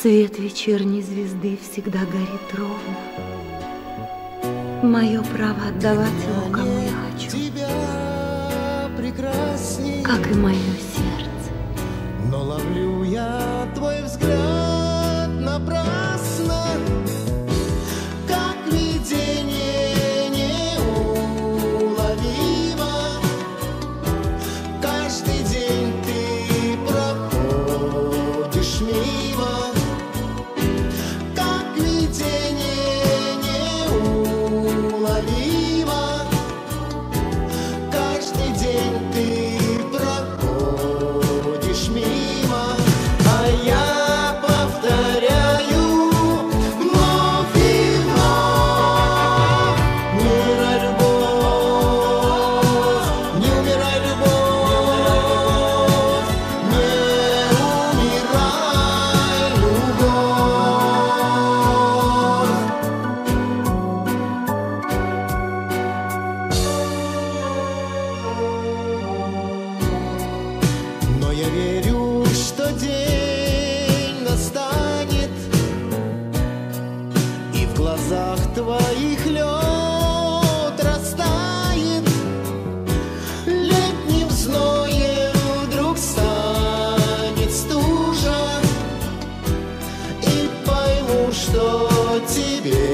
Свет вечерней звезды всегда горит ровно. Мое право отдавать его, кому я хочу. Как и мое сердце. Что день настанет, И в глазах твоих лед растает, Летним зноем вдруг станет стужа, И пойму, что тебе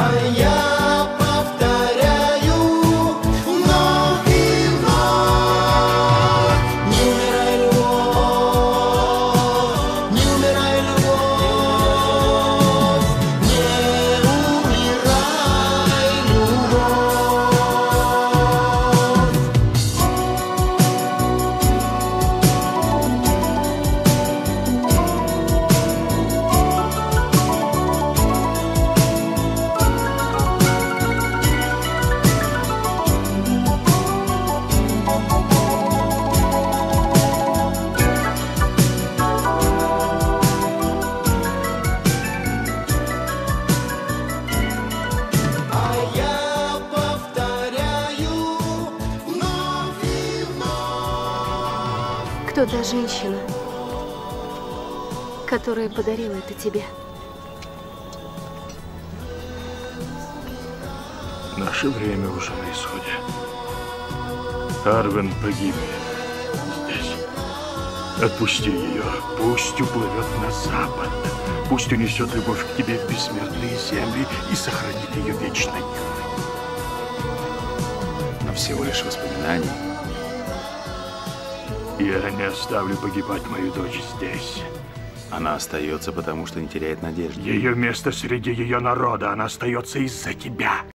yeah Кто та женщина, которая подарила это тебе? Наше время уже на исходе. Арвен погибнет здесь. Отпусти ее. Пусть уплывет на запад. Пусть унесет любовь к тебе в бессмертные земли и сохранит ее вечно юной. но всего лишь воспоминаний. Я не оставлю погибать мою дочь здесь. Она остается, потому что не теряет надежды. Ее место среди ее народа. Она остается из-за тебя.